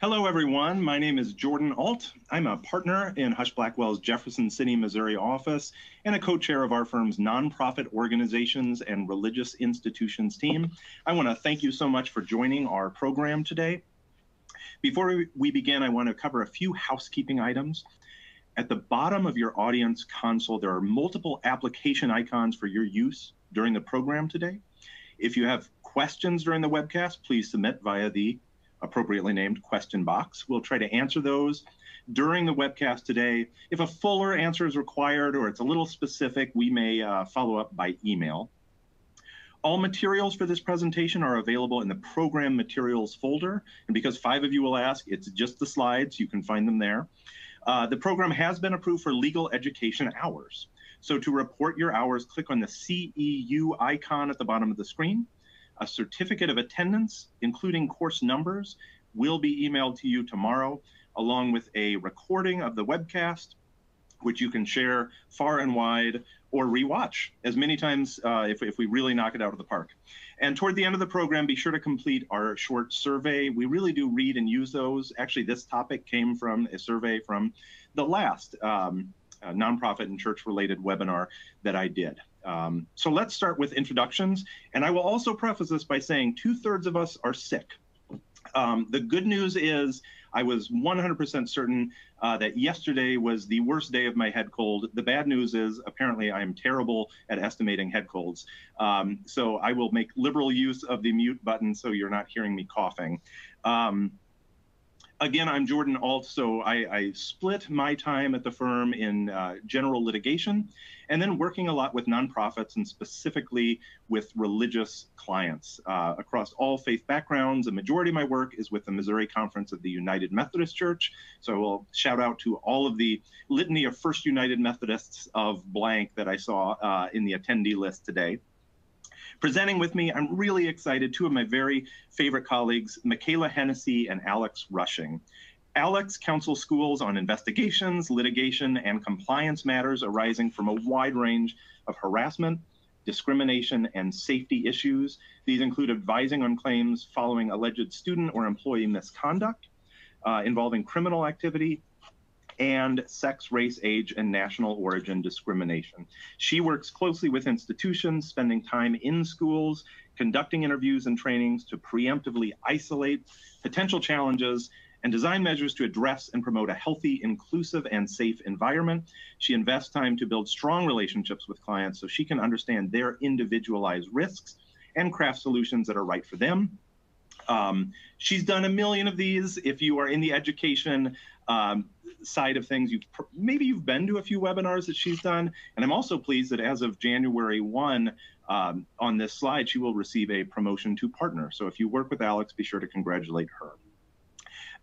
Hello, everyone. My name is Jordan Alt. I'm a partner in Husch Blackwell's Jefferson City, Missouri office and a co-chair of our firm's nonprofit organizations and religious institutions team. I want to thank you so much for joining our program today. Before we begin, I want to cover a few housekeeping items. At the bottom of your audience console, there are multiple application icons for your use during the program today. If you have questions during the webcast, please submit via the appropriately named question box. We'll try to answer those during the webcast today. If a fuller answer is required or it's a little specific, we may uh, follow up by email. All materials for this presentation are available in the program materials folder. And because five of you will ask, it's just the slides. You can find them there. Uh, the program has been approved for legal education hours. So to report your hours, click on the CEU icon at the bottom of the screen. A certificate of attendance, including course numbers, will be emailed to you tomorrow, along with a recording of the webcast, which you can share far and wide or rewatch as many times uh, if, if we really knock it out of the park. And toward the end of the program, be sure to complete our short survey. We really do read and use those. Actually, this topic came from a survey from the last um, uh, nonprofit and church related webinar that I did. Um, so let's start with introductions. And I will also preface this by saying two thirds of us are sick. Um, the good news is I was 100% certain uh, that yesterday was the worst day of my head cold. The bad news is apparently I am terrible at estimating head colds. Um, so I will make liberal use of the mute button so you're not hearing me coughing. Um, again, I'm Jordan Alt, so I, I, split my time at the firm in uh, general litigation and then working a lot with nonprofits and specifically with religious clients uh, across all faith backgrounds. A majority of my work is with the Missouri Conference of the United Methodist Church. So I will shout out to all of the litany of First United Methodists of blank that I saw uh, in the attendee list today. Presenting with me, I'm really excited, two of my very favorite colleagues, Michaela Hennessy and Alex Rushing. Alex counsels schools on investigations, litigation, and compliance matters arising from a wide range of harassment, discrimination, and safety issues. These include advising on claims following alleged student or employee misconduct, uh, involving criminal activity, and sex, race, age, and national origin discrimination. She works closely with institutions, spending time in schools, conducting interviews and trainings to preemptively isolate potential challenges and design measures to address and promote a healthy, inclusive, and safe environment. She invests time to build strong relationships with clients so she can understand their individualized risks and craft solutions that are right for them. Um, she's done a million of these. If you are in the education um, side of things, you've maybe you've been to a few webinars that she's done, and I'm also pleased that as of January 1, um, on this slide, she will receive a promotion to partner. So if you work with Alex, be sure to congratulate her.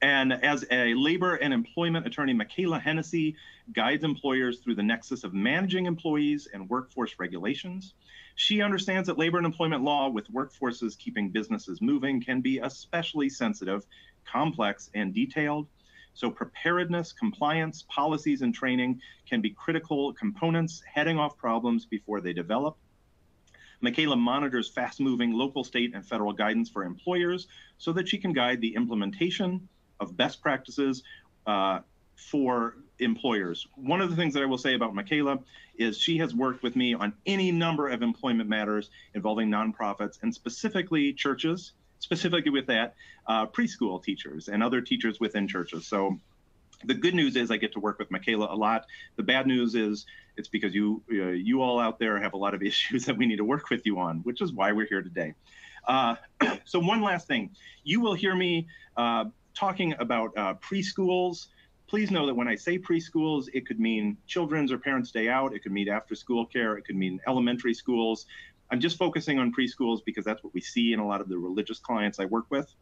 And as a labor and employment attorney, Michaela Hennessy guides employers through the nexus of managing employees and workforce regulations. She understands that labor and employment law, with workforces keeping businesses moving, can be especially sensitive, complex, and detailed. So preparedness, compliance, policies, and training can be critical components heading off problems before they develop. Michaela monitors fast moving local, state, and federal guidance for employers so that she can guide the implementation of best practices uh, for employers. One of the things that I will say about Michaela is she has worked with me on any number of employment matters involving nonprofits and specifically churches specifically with that, uh, preschool teachers and other teachers within churches. So the good news is I get to work with Michaela a lot. The bad news is it's because you uh, you all out there have a lot of issues that we need to work with you on, which is why we're here today. Uh, so one last thing, you will hear me uh, talking about uh, preschools. Please know that when I say preschools, it could mean children's or parents' day out. It could mean after school care. It could mean elementary schools. I'm just focusing on preschools because that's what we see in a lot of the religious clients I work with.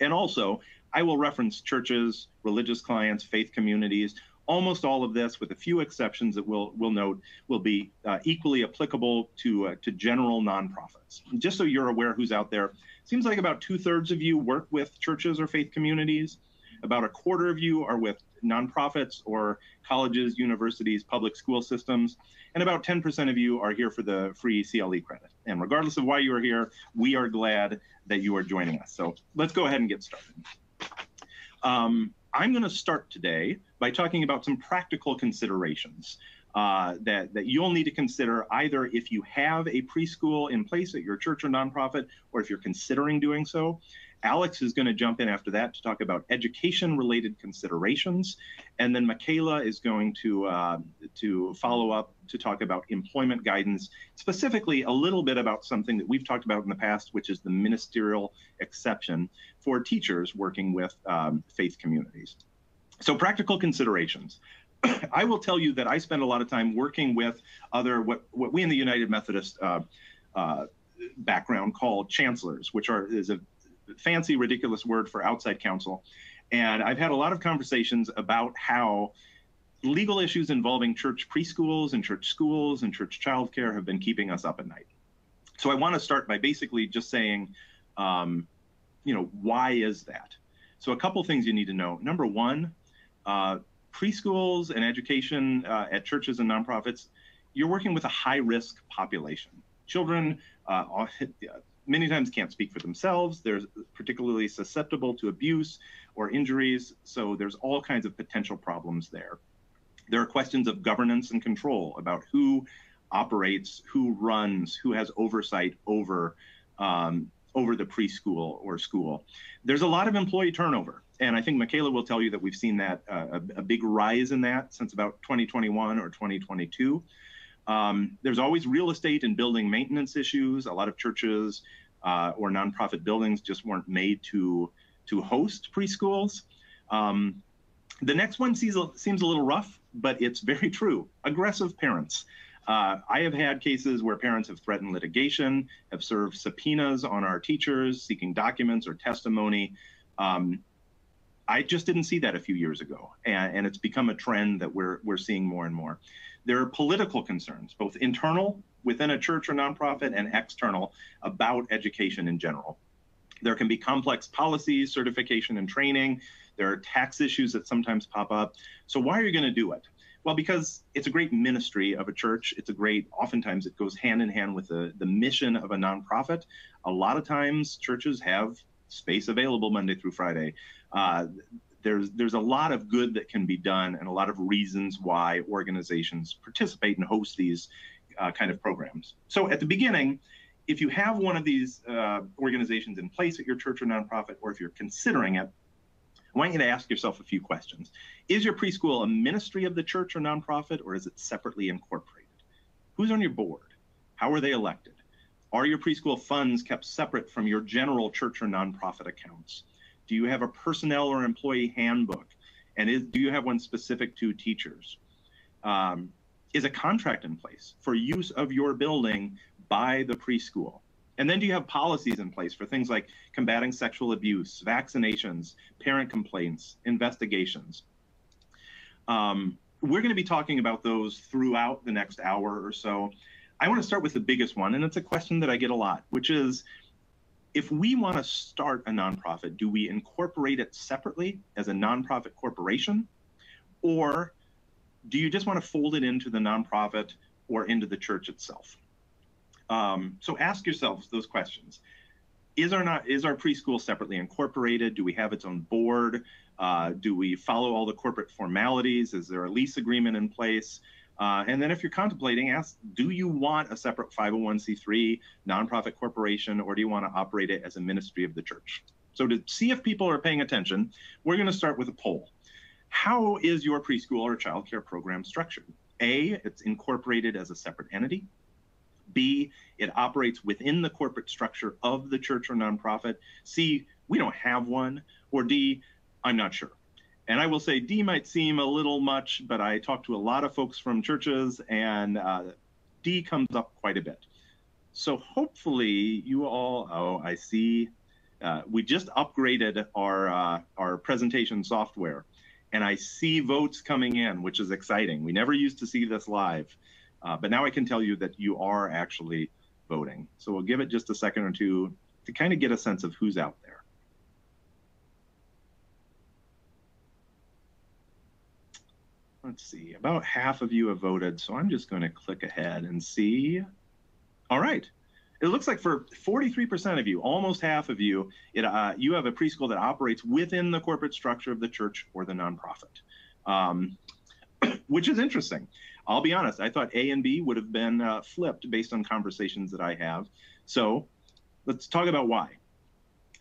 And also, I will reference churches, religious clients, faith communities. Almost all of this, with a few exceptions that we'll, we'll note, will be uh, equally applicable to, uh, to general nonprofits. Just so you're aware who's out there, seems like about two thirds of you work with churches or faith communities. About a quarter of you are with nonprofits or colleges, universities, public school systems, and about 10% of you are here for the free CLE credit. And regardless of why you are here, we are glad that you are joining us. So let's go ahead and get started. Um, I'm going to start today by talking about some practical considerations uh, that, that you'll need to consider either if you have a preschool in place at your church or nonprofit, or if you're considering doing so. Alex is going to jump in after that to talk about education related considerations. And then Michaela is going to, uh, to follow up to talk about employment guidance, specifically a little bit about something that we've talked about in the past, which is the ministerial exception for teachers working with um, faith communities. So practical considerations. I will tell you that I spend a lot of time working with other what what we in the United Methodist uh, uh, background call chancellors, which are is a fancy, ridiculous word for outside counsel. And I've had a lot of conversations about how legal issues involving church preschools and church schools and church childcare have been keeping us up at night. So I want to start by basically just saying, um, you know, why is that? So a couple things you need to know. Number one, uh, preschools and education uh, at churches and nonprofits, you're working with a high risk population. Children uh, many times can't speak for themselves. They're particularly susceptible to abuse or injuries. So there's all kinds of potential problems there. There are questions of governance and control about who operates, who runs, who has oversight over um, over the preschool or school. There's a lot of employee turnover. And I think Michaela will tell you that we've seen that uh, a, a, big rise in that since about 2021 or 2022. Um, there's always real estate and building maintenance issues. A lot of churches uh, or nonprofit buildings just weren't made to to host preschools. Um, the next one seems, seems a little rough, but it's very true. Aggressive parents. Uh, I have had cases where parents have threatened litigation, have served subpoenas on our teachers seeking documents or testimony. Um, I just didn't see that a few years ago, and, and it's become a trend that we're we're seeing more and more. There are political concerns, both internal within a church or nonprofit and external about education in general. There can be complex policies, certification, and training. There are tax issues that sometimes pop up. So, why are you going to do it? Well, because it's a great ministry of a church. It's a great, oftentimes, it goes hand in hand with the, the mission of a nonprofit. A lot of times, churches have space available Monday through Friday. Uh, there's there's a lot of good that can be done and a lot of reasons why organizations participate and host these uh, kind of programs. So at the beginning, if you have one of these uh, organizations in place at your church or nonprofit, or if you're considering it, I want you to ask yourself a few questions. Is your preschool a ministry of the church or nonprofit, or is it separately incorporated? Who's on your board? How are they elected? Are your preschool funds kept separate from your general church or nonprofit accounts? Do you have a personnel or employee handbook? And is, do you have one specific to teachers? Um, is a contract in place for use of your building by the preschool? And then do you have policies in place for things like combating sexual abuse, vaccinations, parent complaints, investigations? Um, we're going to be talking about those throughout the next hour or so. I want to start with the biggest one, and it's a question that I get a lot, which is if we want to start a nonprofit, do we incorporate it separately as a nonprofit corporation? Or do you just want to fold it into the nonprofit or into the church itself? Um, so ask yourselves those questions. Is our not is our preschool separately incorporated? Do we have its own board? Uh, do we follow all the corporate formalities? Is there a lease agreement in place? Uh, and then if you're contemplating, ask, do you want a separate 501c3 nonprofit corporation or do you want to operate it as a ministry of the church? So to see if people are paying attention, we're going to start with a poll. How is your preschool or childcare program structured? A, it's incorporated as a separate entity. B, it operates within the corporate structure of the church or nonprofit. C, we don't have one. Or D, I'm not sure. And I will say D might seem a little much, but I talk to a lot of folks from churches, and uh, D comes up quite a bit. So hopefully you all, oh, I see. Uh, we just upgraded our uh, our presentation software, and I see votes coming in, which is exciting. We never used to see this live, uh, but now I can tell you that you are actually voting. So we'll give it just a second or two to kind of get a sense of who's out there. Let's see, about half of you have voted. So I'm just going to click ahead and see. All right. it looks like for 43% of you, almost half of you, it, uh, you have a preschool that operates within the corporate structure of the church or the nonprofit, um, which is interesting. I'll be honest, I thought A and B would have been uh, flipped based on conversations that I have. So let's talk about why.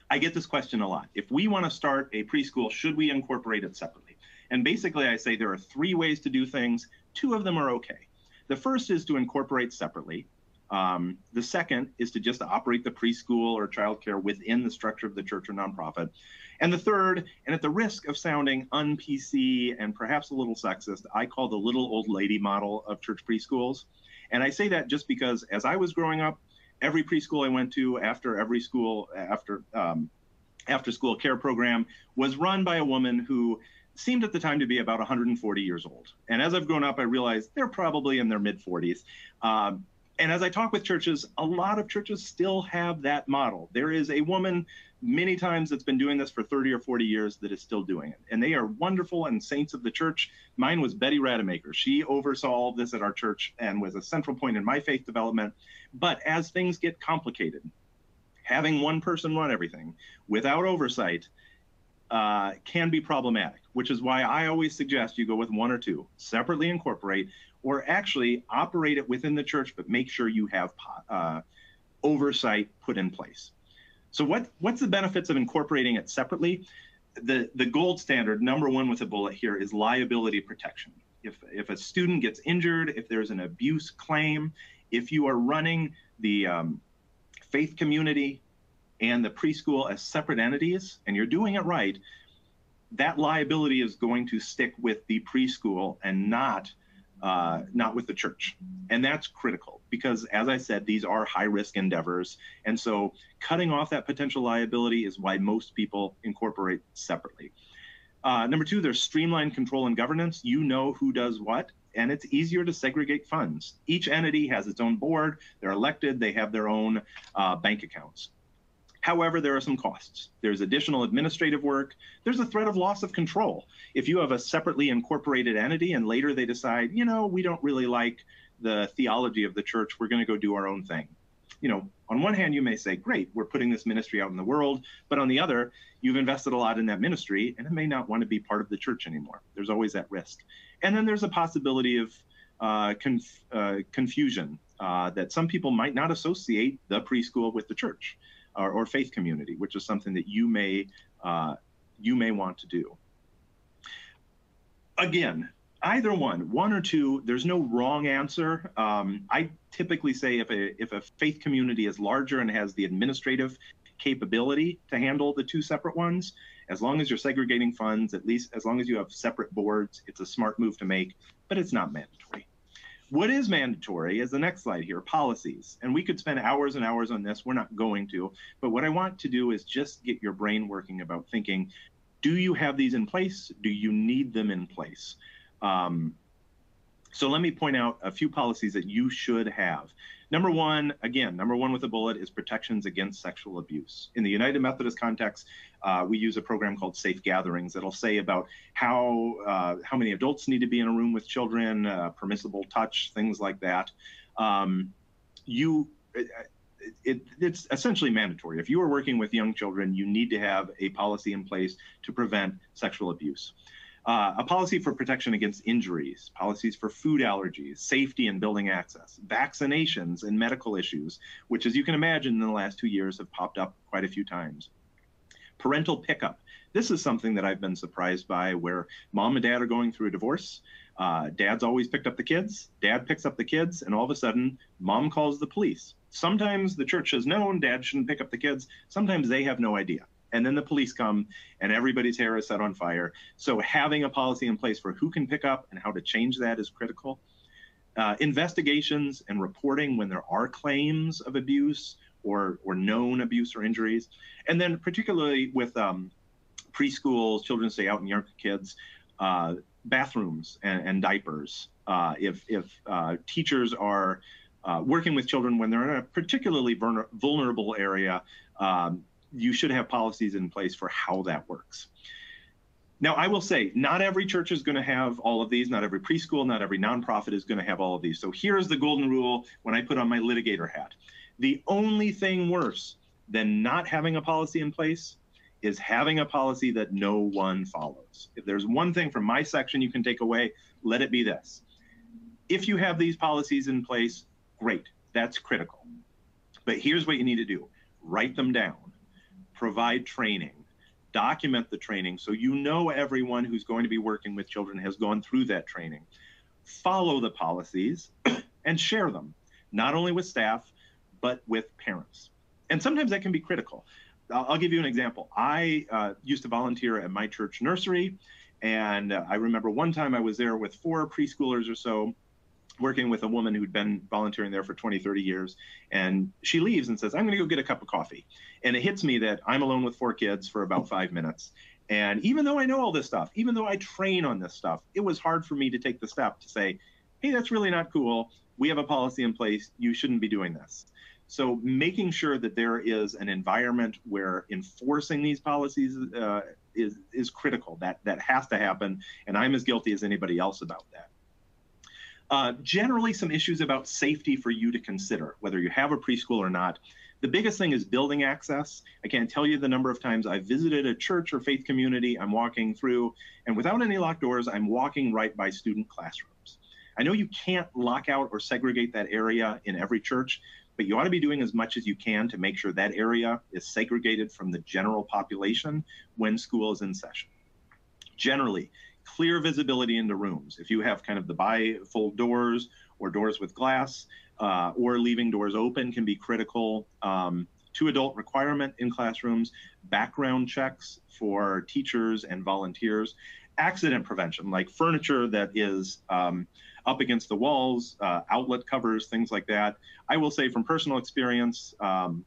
I get this question a lot. If we want to start a preschool, should we incorporate it separately? And basically, I say there are three ways to do things. Two of them are okay. The first is to incorporate separately. Um, the second is to just operate the preschool or childcare within the structure of the church or nonprofit. And the third, and at the risk of sounding un-PC and perhaps a little sexist, I call the little old lady model of church preschools. And I say that just because as I was growing up, every preschool I went to after every school, after um, after school care program was run by a woman who seemed at the time to be about 140 years old. And as I've grown up, I realized they're probably in their mid 40s. Um, and as I talk with churches, a lot of churches still have that model. There is a woman many times that's been doing this for 30 or 40 years that is still doing it. And they are wonderful and saints of the church. Mine was Betty Rademacher. She oversaw all of this at our church and was a central point in my faith development. But as things get complicated, having one person run everything without oversight uh, can be problematic, which is why I always suggest you go with one or two, separately incorporate, or actually operate it within the church, but make sure you have uh, oversight put in place. So what, what's the benefits of incorporating it separately? The, the gold standard, number one with a bullet here, is liability protection. If, if a student gets injured, if there's an abuse claim, if you are running the um, faith community and the preschool as separate entities and you're doing it right, that liability is going to stick with the preschool and not uh, not with the church. And that's critical because, as I said, these are high risk endeavors. And so cutting off that potential liability is why most people incorporate separately. Uh, number two, there's streamlined control and governance. You know who does what, and it's easier to segregate funds. Each entity has its own board, they're elected, they have their own uh, bank accounts. However, there are some costs. There's additional administrative work. There's a threat of loss of control. If you have a separately incorporated entity and later they decide, you know, we don't really like the theology of the church, we're going to go do our own thing. You know, on one hand, you may say, great, we're putting this ministry out in the world. But on the other, you've invested a lot in that ministry and it may not want to be part of the church anymore. There's always that risk. And then there's a possibility of uh, conf uh, confusion uh, that some people might not associate the preschool with the church or, or faith community, which is something that you may uh, you may want to do. Again, either one, one or two, there's no wrong answer. Um, I typically say if a if a faith community is larger and has the administrative capability to handle the two separate ones, as long as you're segregating funds, at least as long as you have separate boards, it's a smart move to make, but it's not mandatory. What is mandatory is the next slide here, policies. And we could spend hours and hours on this. We're not going to. But what I want to do is just get your brain working about thinking, do you have these in place? Do you need them in place? Um, so let me point out a few policies that you should have. Number one, again, number one with a bullet is protections against sexual abuse. In the United Methodist context, uh, we use a program called Safe Gatherings that'll say about how uh, how many adults need to be in a room with children, uh, permissible touch, things like that. Um, you. It, it, it's essentially mandatory. If you are working with young children, you need to have a policy in place to prevent sexual abuse. Uh, a policy for protection against injuries, policies for food allergies, safety and building access, vaccinations and medical issues, which, as you can imagine, in the last two years have popped up quite a few times. Parental pickup. This is something that I've been surprised by where mom and dad are going through a divorce. Uh, dad's always picked up the kids, dad picks up the kids, and all of a sudden, mom calls the police. Sometimes the church has known dad shouldn't pick up the kids, sometimes they have no idea and then the police come and everybody's hair is set on fire. So having a policy in place for who can pick up and how to change that is critical. Uh, investigations and reporting when there are claims of abuse or, or known abuse or injuries. And then particularly with um, preschools, children stay out and younger kids, uh, bathrooms and, and diapers. Uh, if if uh, teachers are uh, working with children when they're in a particularly vulnerable area, um, you should have policies in place for how that works. Now, I will say, not every church is going to have all of these. Not every preschool, not every nonprofit is going to have all of these. So here's the golden rule when I put on my litigator hat. The only thing worse than not having a policy in place is having a policy that no one follows. If there's one thing from my section you can take away, let it be this. If you have these policies in place, great, that's critical. But here's what you need to do write them down, provide training, document the training so you know everyone who's going to be working with children has gone through that training. Follow the policies and share them, not only with staff, but with parents. And sometimes that can be critical. I'll, give you an example. I uh, used to volunteer at my church nursery, and uh, I remember one time I was there with four preschoolers or so working with a woman who'd been volunteering there for 20, 30 years. And she leaves and says, I'm going to go get a cup of coffee. And it hits me that I'm alone with four kids for about five minutes. And even though I know all this stuff, even though I train on this stuff, it was hard for me to take the step to say, hey, that's really not cool. We have a policy in place. You shouldn't be doing this. So making sure that there is an environment where enforcing these policies uh, is is critical. That that has to happen, and I'm as guilty as anybody else about that. Uh, generally, some issues about safety for you to consider, whether you have a preschool or not. The biggest thing is building access. I can't tell you the number of times I've visited a church or faith community I'm walking through, and without any locked doors, I'm walking right by student classrooms. I know you can't lock out or segregate that area in every church, but you ought to be doing as much as you can to make sure that area is segregated from the general population when school is in session. Generally, clear visibility into rooms. If you have kind of the bifold doors or doors with glass uh, or leaving doors open can be critical. Um, two adult requirement in classrooms, background checks for teachers and volunteers, accident prevention, like furniture that is um, up against the walls, uh, outlet covers, things like that. I will say from personal experience, um,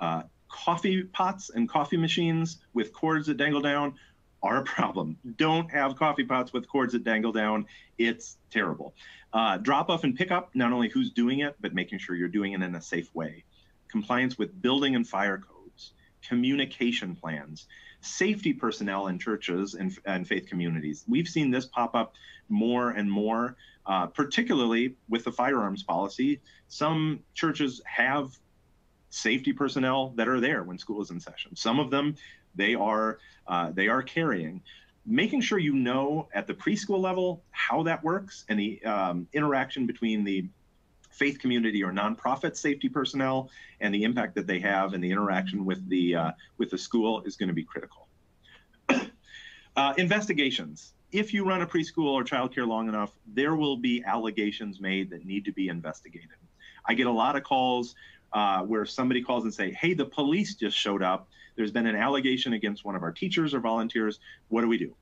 uh, coffee pots and coffee machines with cords that dangle down are a problem. Don't have coffee pots with cords that dangle down. It's terrible. Uh, drop off and pick up, not only who's doing it, but making sure you're doing it in a safe way. Compliance with building and fire codes, communication plans, safety personnel in churches and, and faith communities. We've seen this pop up more and more, uh, particularly with the firearms policy. Some churches have safety personnel that are there when school is in session. Some of them they are uh, they are carrying. Making sure you know at the preschool level how that works and the um, interaction between the faith community or nonprofit safety personnel and the impact that they have and the interaction with the uh, with the school is going to be critical. uh, investigations. If you run a preschool or childcare long enough, there will be allegations made that need to be investigated. I get a lot of calls uh, where somebody calls and say, "Hey, the police just showed up. There's been an allegation against one of our teachers or volunteers. What do we do?"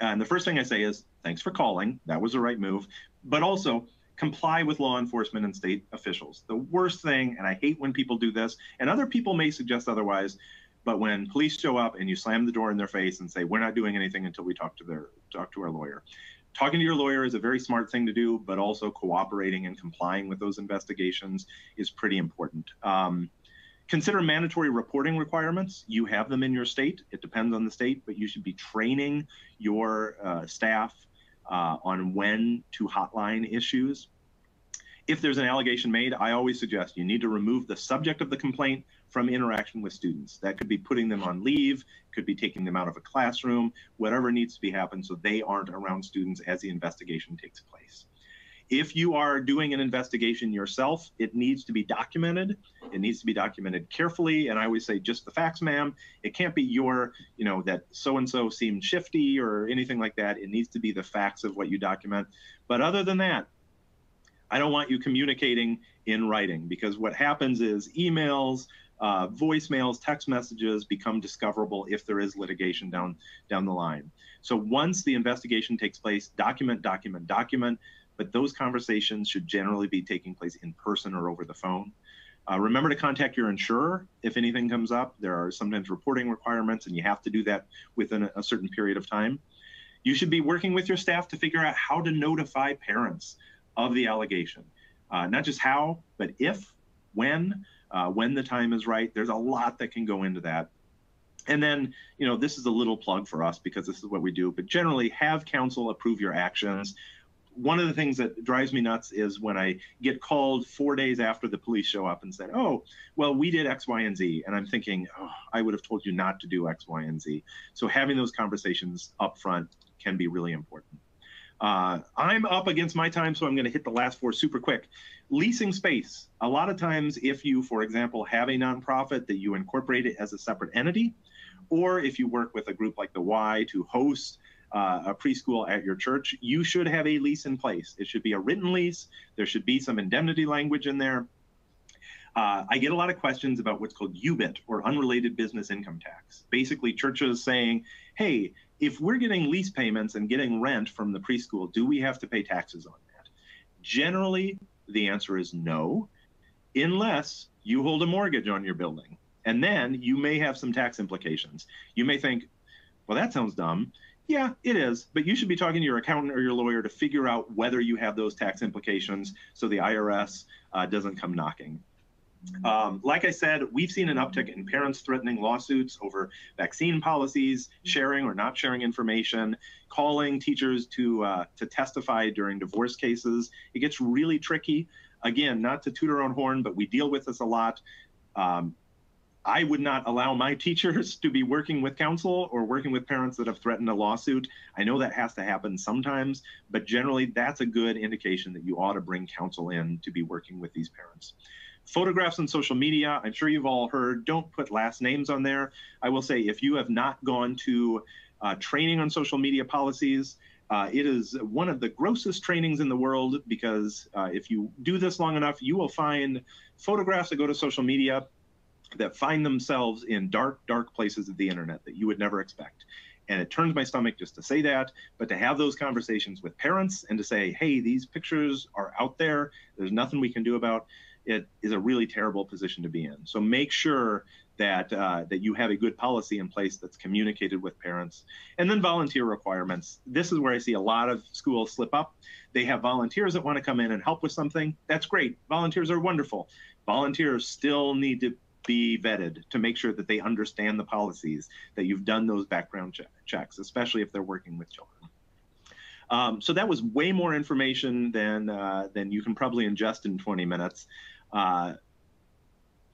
And the first thing I say is, "Thanks for calling. That was the right move." But also, comply with law enforcement and state officials. The worst thing, and I hate when people do this, and other people may suggest otherwise, but when police show up and you slam the door in their face and say, "We're not doing anything until we talk to their talk to our lawyer," talking to your lawyer is a very smart thing to do, but also cooperating and complying with those investigations is pretty important. Um, consider mandatory reporting requirements. You have them in your state. It depends on the state, but you should be training your uh, staff uh, on when to hotline issues. If there's an allegation made, I always suggest you need to remove the subject of the complaint from interaction with students. That could be putting them on leave, could be taking them out of a classroom, whatever needs to be happened so they aren't around students as the investigation takes place. If you are doing an investigation yourself, it needs to be documented. It needs to be documented carefully. And I always say, just the facts, ma'am. It can't be your, you know, that so and so seemed shifty or anything like that. It needs to be the facts of what you document. But other than that, I don't want you communicating in writing because what happens is emails, uh, voicemails, text messages become discoverable if there is litigation down down the line. So once the investigation takes place, document, document, document but those conversations should generally be taking place in person or over the phone. Uh, remember to contact your insurer if anything comes up. There are sometimes reporting requirements, and you have to do that within a, a certain period of time. You should be working with your staff to figure out how to notify parents of the allegation. Uh, not just how, but if, when, uh, when the time is right. There's a lot that can go into that. And then, you know, this is a little plug for us because this is what we do, but generally have counsel approve your actions one of the things that drives me nuts is when I get called four days after the police show up and said, "Oh, well, we did X, Y, and Z," and I'm thinking, "Oh, I would have told you not to do X, Y, and Z." So having those conversations up front can be really important. Uh, I'm up against my time, so I'm going to hit the last four super quick. Leasing space. A lot of times, if you, for example, have a nonprofit that you incorporate it as a separate entity, or if you work with a group like the Y to host uh, a preschool at your church, you should have a lease in place. It should be a written lease. There should be some indemnity language in there. Uh, I get a lot of questions about what's called UBIT or unrelated business income tax. Basically, churches saying, hey, if we're getting lease payments and getting rent from the preschool, do we have to pay taxes on that? Generally, the answer is no, unless you hold a mortgage on your building. And then you may have some tax implications. You may think, well, that sounds dumb. Yeah, it is, but you should be talking to your accountant or your lawyer to figure out whether you have those tax implications so the IRS uh, doesn't come knocking. Um, like I said, we've seen an uptick in parents threatening lawsuits over vaccine policies, sharing or not sharing information, calling teachers to uh, to testify during divorce cases. It gets really tricky. Again, not to toot our own horn, but we deal with this a lot. Um, I would not allow my teachers to be working with counsel or working with parents that have threatened a lawsuit. I know that has to happen sometimes, but generally that's a good indication that you ought to bring counsel in to be working with these parents. Photographs on social media, I'm sure you've all heard, don't put last names on there. I will say if you have not gone to uh, training on social media policies, uh, it is one of the grossest trainings in the world because uh, if you do this long enough, you will find photographs that go to social media that find themselves in dark, dark places of the internet that you would never expect. And it turns my stomach just to say that, but to have those conversations with parents and to say, hey, these pictures are out there, there's nothing we can do about it is a really terrible position to be in. So make sure that uh, that you have a good policy in place that's communicated with parents, and then volunteer requirements. This is where I see a lot of schools slip up. They have volunteers that want to come in and help with something. That's great. Volunteers are wonderful. Volunteers still need to be vetted to make sure that they understand the policies, that you've done those background che- checks, especially if they're working with children. Um, so that was way more information than uh, than you can probably ingest in 20 minutes. Uh,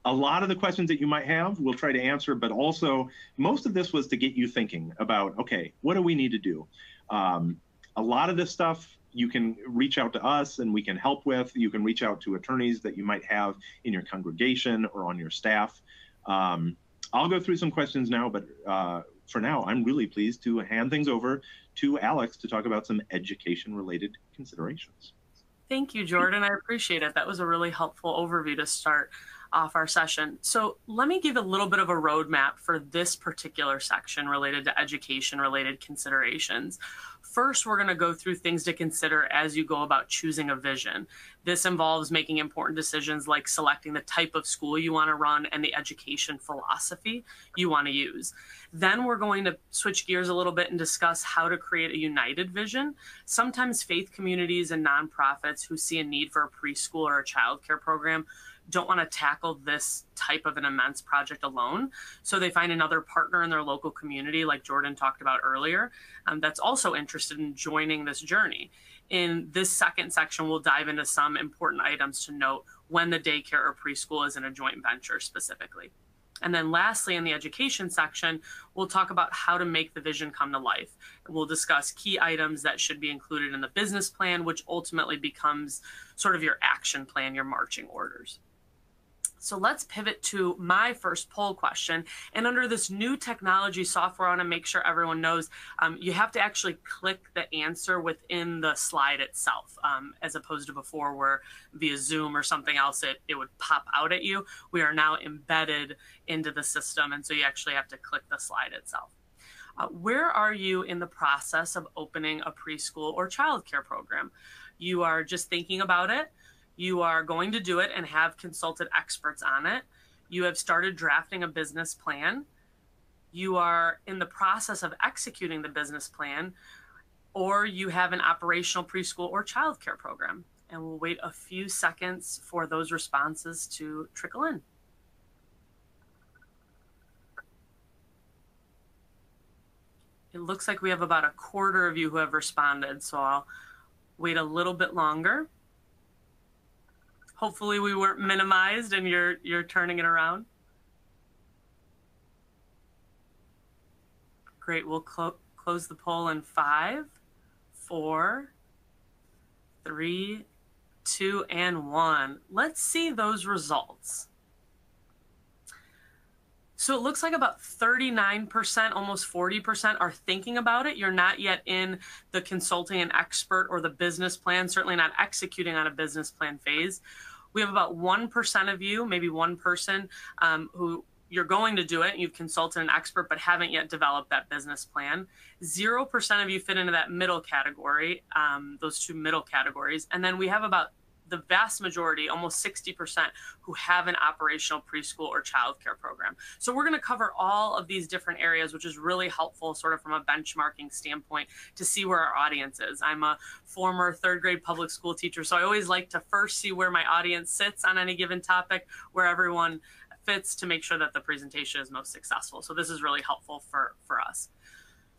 a lot of the questions that you might have, we'll try to answer, but also most of this was to get you thinking about, okay, what do we need to do? Um, a lot of this stuff you can reach out to us and we can help with. You can reach out to attorneys that you might have in your congregation or on your staff. Um, I'll go through some questions now, but uh, for now, I'm really pleased to hand things over to Alex to talk about some education related considerations. Thank you, Jordan. I appreciate it. That was a really helpful overview to start off our session. So, let me give a little bit of a roadmap for this particular section related to education related considerations. First, we're going to go through things to consider as you go about choosing a vision. This involves making important decisions like selecting the type of school you want to run and the education philosophy you want to use. Then we're going to switch gears a little bit and discuss how to create a united vision. Sometimes faith communities and nonprofits who see a need for a preschool or a childcare program don't want to tackle this type of an immense project alone. So they find another partner in their local community, like Jordan talked about earlier, um, that's also interested in joining this journey. In this second section, we'll dive into some important items to note when the daycare or preschool is in a joint venture specifically. And then lastly, in the education section, we'll talk about how to make the vision come to life. We'll discuss key items that should be included in the business plan, which ultimately becomes sort of your action plan, your marching orders. So let's pivot to my first poll question. And under this new technology software, I want to make sure everyone knows um, you have to actually click the answer within the slide itself, um, as opposed to before where via Zoom or something else it, it would pop out at you. We are now embedded into the system, and so you actually have to click the slide itself. Uh, where are you in the process of opening a preschool or childcare program? You are just thinking about it you are going to do it and have consulted experts on it. You have started drafting a business plan. You are in the process of executing the business plan, or you have an operational preschool or childcare program. And we'll wait a few seconds for those responses to trickle in. It looks like we have about a quarter of you who have responded, so I'll wait a little bit longer. Hopefully we weren't minimized and you're, you're turning it around. Great, we'll clo close the poll in five, four, three, two, and one. Let's see those results. So it looks like about 39%, almost 40% are thinking about it. You're not yet in the consulting and expert or the business plan, certainly not executing on a business plan phase. We have about 1% of you, maybe one person, um, who you're going to do it. You've consulted an expert, but haven't yet developed that business plan. 0% of you fit into that middle category, um, those two middle categories. And then we have about the vast majority, almost 60%, who have an operational preschool or childcare program. So we're going to cover all of these different areas, which is really helpful, sort of from a benchmarking standpoint, to see where our audience is. I'm a former third grade public school teacher, so I always like to first see where my audience sits on any given topic, where everyone fits to make sure that the presentation is most successful. So this is really helpful for, for us.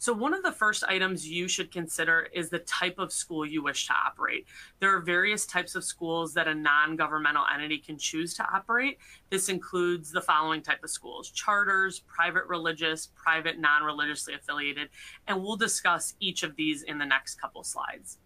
So one of the first items you should consider is the type of school you wish to operate. There are various types of schools that a non-governmental entity can choose to operate. This includes the following type of schools, charters, private religious, private non-religiously affiliated, and we'll discuss each of these in the next couple slides.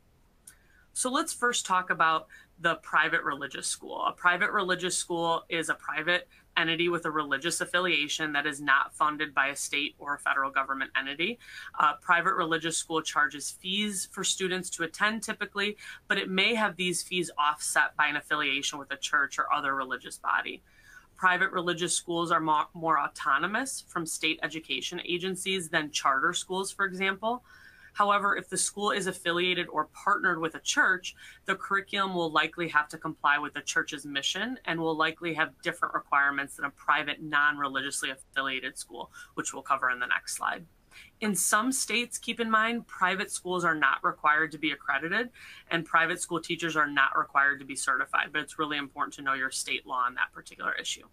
So let's first talk about the private religious school. A private religious school is a private entity with a religious affiliation that is not funded by a state or a federal government entity. Uh, private religious school charges fees for students to attend typically, but it may have these fees offset by an affiliation with a church or other religious body. Private religious schools are more, more autonomous from state education agencies than charter schools, for example. However, if the school is affiliated or partnered with a church, the curriculum will likely have to comply with the church's mission and will likely have different requirements than a private, non religiously affiliated school, which we'll cover in the next slide. In some states, keep in mind, private schools are not required to be accredited and private school teachers are not required to be certified, but it's really important to know your state law on that particular issue.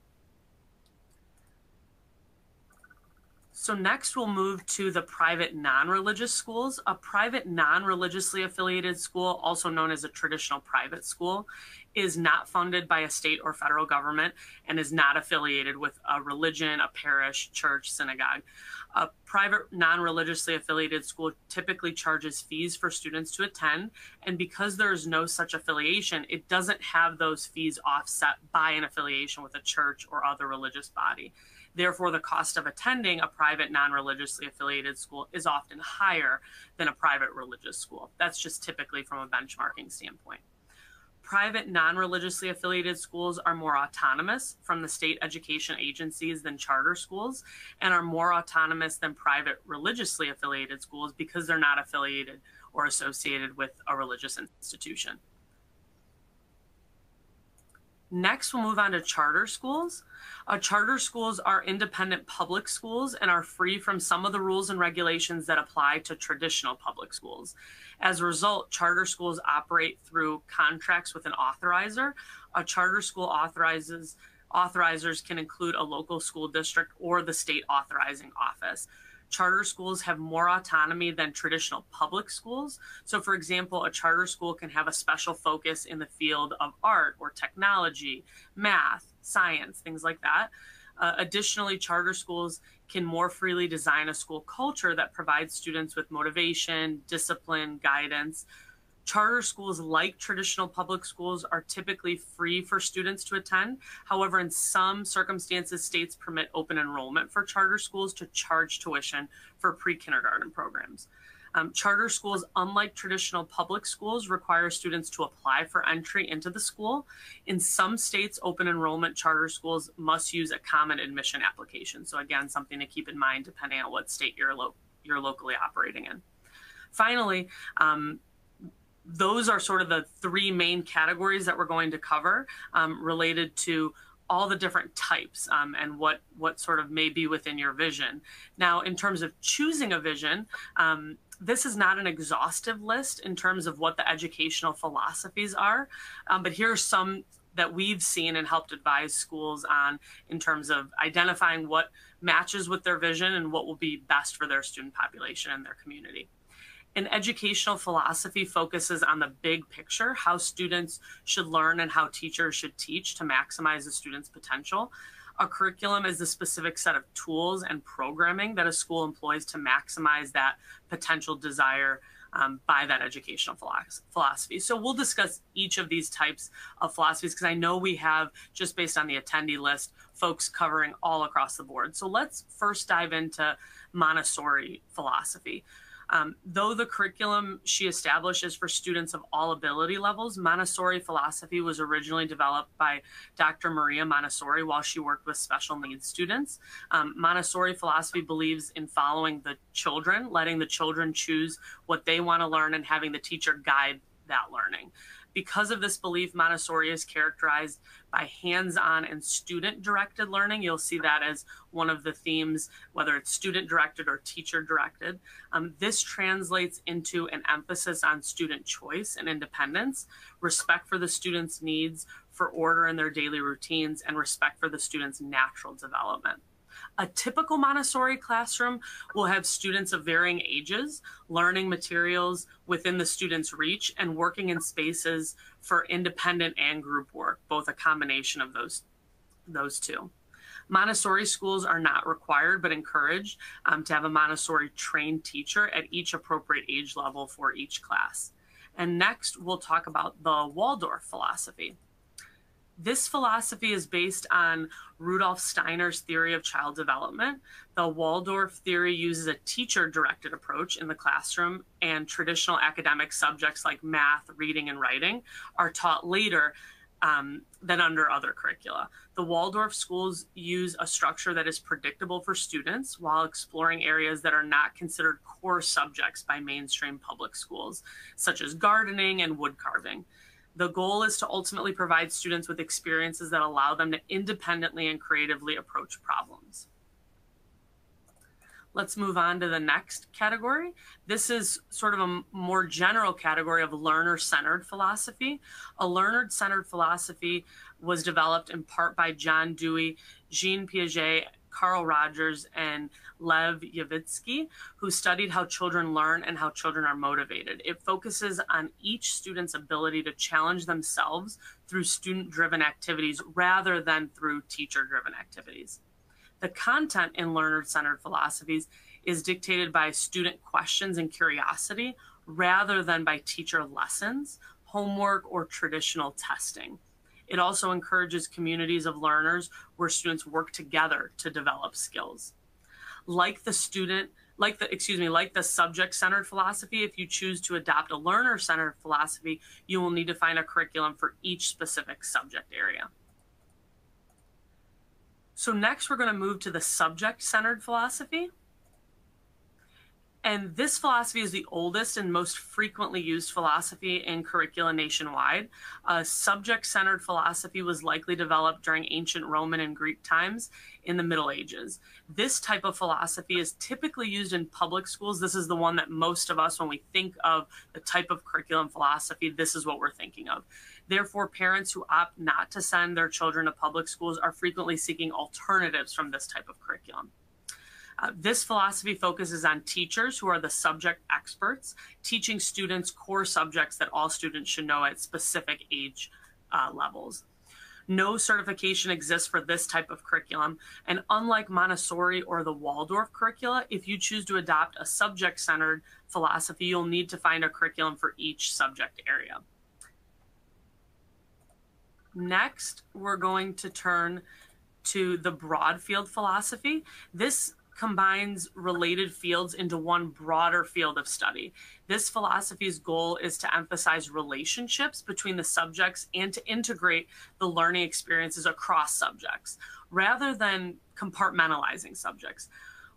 So next we'll move to the private non-religious schools. A private non-religiously affiliated school, also known as a traditional private school, is not funded by a state or federal government and is not affiliated with a religion, a parish, church, synagogue. A private non-religiously affiliated school typically charges fees for students to attend, and because there is no such affiliation, it doesn't have those fees offset by an affiliation with a church or other religious body. Therefore, the cost of attending a private non religiously affiliated school is often higher than a private religious school. That's just typically from a benchmarking standpoint. Private non religiously affiliated schools are more autonomous from the state education agencies than charter schools and are more autonomous than private religiously affiliated schools because they're not affiliated or associated with a religious institution. Next, we'll move on to charter schools. Uh, charter schools are independent public schools and are free from some of the rules and regulations that apply to traditional public schools. As a result, charter schools operate through contracts with an authorizer. A charter school authorizes authorizers can include a local school district or the state authorizing office charter schools have more autonomy than traditional public schools. So, for example, a charter school can have a special focus in the field of art or technology, math, science, things like that. Uh, additionally, charter schools can more freely design a school culture that provides students with motivation, discipline, guidance, Charter schools, like traditional public schools, are typically free for students to attend. However, in some circumstances, states permit open enrollment for charter schools to charge tuition for pre kindergarten programs. Um, charter schools, unlike traditional public schools, require students to apply for entry into the school. In some states, open enrollment charter schools must use a common admission application. So, again, something to keep in mind depending on what state you're, lo- you're locally operating in. Finally, um, those are sort of the three main categories that we're going to cover um, related to all the different types um, and what what sort of may be within your vision. Now, in terms of choosing a vision, um, this is not an exhaustive list in terms of what the educational philosophies are, um, but here are some that we've seen and helped advise schools on in terms of identifying what matches with their vision and what will be best for their student population and their community. An educational philosophy focuses on the big picture, how students should learn and how teachers should teach to maximize the student's potential. A curriculum is the specific set of tools and programming that a school employs to maximize that potential desire um, by that educational philosophy. So we'll discuss each of these types of philosophies because I know we have, just based on the attendee list, folks covering all across the board. So let's first dive into Montessori philosophy. Um, though the curriculum she established is for students of all ability levels, Montessori philosophy was originally developed by Dr. Maria Montessori while she worked with special needs students. Um, Montessori philosophy believes in following the children, letting the children choose what they want to learn, and having the teacher guide that learning. Because of this belief, Montessori is characterized by hands on and student directed learning. You'll see that as one of the themes, whether it's student directed or teacher directed. Um, this translates into an emphasis on student choice and independence, respect for the student's needs for order in their daily routines, and respect for the student's natural development. A typical Montessori classroom will have students of varying ages learning materials within the student's reach and working in spaces for independent and group work, both a combination of those, those two. Montessori schools are not required but encouraged um, to have a Montessori trained teacher at each appropriate age level for each class. And next, we'll talk about the Waldorf philosophy. This philosophy is based on Rudolf Steiner's theory of child development. The Waldorf theory uses a teacher directed approach in the classroom, and traditional academic subjects like math, reading, and writing are taught later um, than under other curricula. The Waldorf schools use a structure that is predictable for students while exploring areas that are not considered core subjects by mainstream public schools, such as gardening and wood carving. The goal is to ultimately provide students with experiences that allow them to independently and creatively approach problems. Let's move on to the next category. This is sort of a more general category of learner centered philosophy. A learner centered philosophy was developed in part by John Dewey, Jean Piaget, Carl Rogers, and Lev Vygotsky, who studied how children learn and how children are motivated. It focuses on each student's ability to challenge themselves through student driven activities rather than through teacher driven activities. The content in learner centered philosophies is dictated by student questions and curiosity rather than by teacher lessons, homework, or traditional testing. It also encourages communities of learners where students work together to develop skills. Like the student, like the, excuse me, like the subject centered philosophy, if you choose to adopt a learner centered philosophy, you will need to find a curriculum for each specific subject area. So next we're going to move to the subject centered philosophy. And this philosophy is the oldest and most frequently used philosophy in curricula nationwide. A subject centered philosophy was likely developed during ancient Roman and Greek times in the Middle Ages. This type of philosophy is typically used in public schools. This is the one that most of us, when we think of the type of curriculum philosophy, this is what we're thinking of. Therefore, parents who opt not to send their children to public schools are frequently seeking alternatives from this type of curriculum. Uh, this philosophy focuses on teachers who are the subject experts, teaching students core subjects that all students should know at specific age uh, levels. No certification exists for this type of curriculum. And unlike Montessori or the Waldorf curricula, if you choose to adopt a subject centered philosophy, you'll need to find a curriculum for each subject area. Next, we're going to turn to the broad field philosophy. This combines related fields into one broader field of study. This philosophy's goal is to emphasize relationships between the subjects and to integrate the learning experiences across subjects rather than compartmentalizing subjects.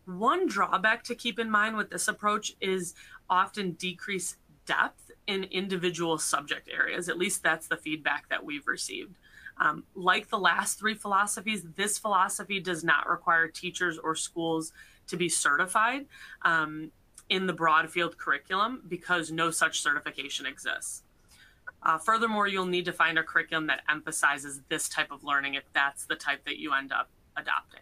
One drawback to keep in mind with this approach is often decreased depth in individual subject areas. At least that's the feedback that we've received. Um, like the last three philosophies, this philosophy does not require teachers or schools to be certified um, in the broad field curriculum because no such certification exists. Uh, furthermore, you'll need to find a curriculum that emphasizes this type of learning if that's the type that you end up adopting.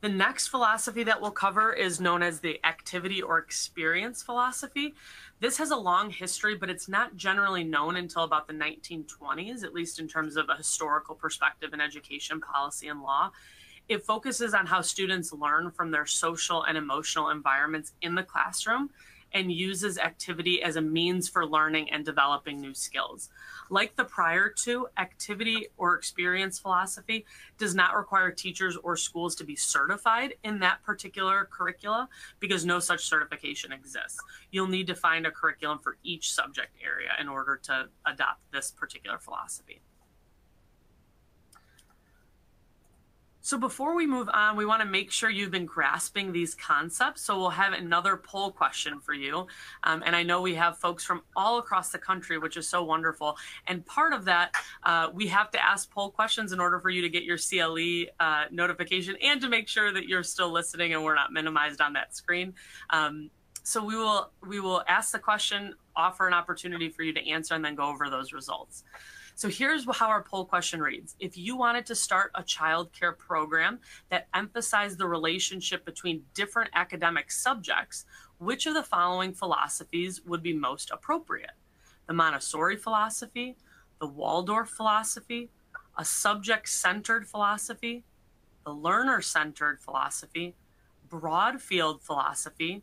The next philosophy that we'll cover is known as the activity or experience philosophy. This has a long history, but it's not generally known until about the 1920s, at least in terms of a historical perspective in education policy and law. It focuses on how students learn from their social and emotional environments in the classroom and uses activity as a means for learning and developing new skills. Like the prior two, activity or experience philosophy does not require teachers or schools to be certified in that particular curricula because no such certification exists. You'll need to find a curriculum for each subject area in order to adopt this particular philosophy. So before we move on, we want to make sure you've been grasping these concepts. So we'll have another poll question for you. Um, and I know we have folks from all across the country, which is so wonderful. And part of that, uh, we have to ask poll questions in order for you to get your CLE uh, notification and to make sure that you're still listening and we're not minimized on that screen. Um, so we will we will ask the question, offer an opportunity for you to answer, and then go over those results. So here's how our poll question reads. If you wanted to start a child care program that emphasized the relationship between different academic subjects, which of the following philosophies would be most appropriate? The Montessori philosophy, the Waldorf philosophy, a subject centered philosophy, the learner centered philosophy, broad field philosophy,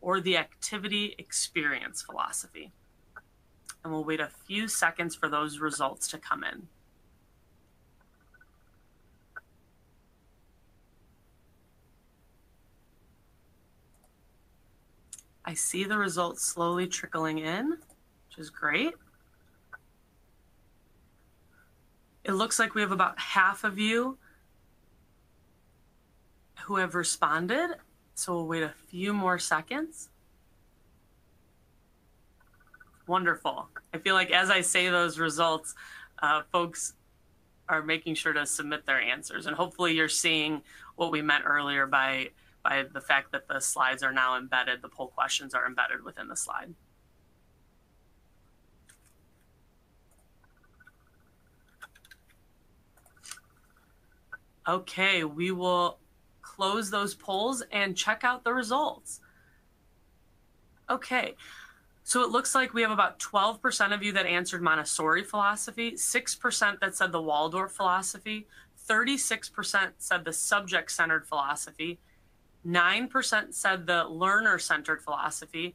or the activity experience philosophy and we'll wait a few seconds for those results to come in. I see the results slowly trickling in, which is great. It looks like we have about half of you who have responded. So we'll wait a few more seconds. Wonderful. I feel like as I say those results, uh, folks are making sure to submit their answers, and hopefully you're seeing what we meant earlier by by the fact that the slides are now embedded. The poll questions are embedded within the slide. Okay, we will close those polls and check out the results. Okay, so it looks like we have about 12% of you that answered Montessori philosophy, 6% that said the Waldorf philosophy, 36% said the subject centered philosophy, 9% said the learner centered philosophy.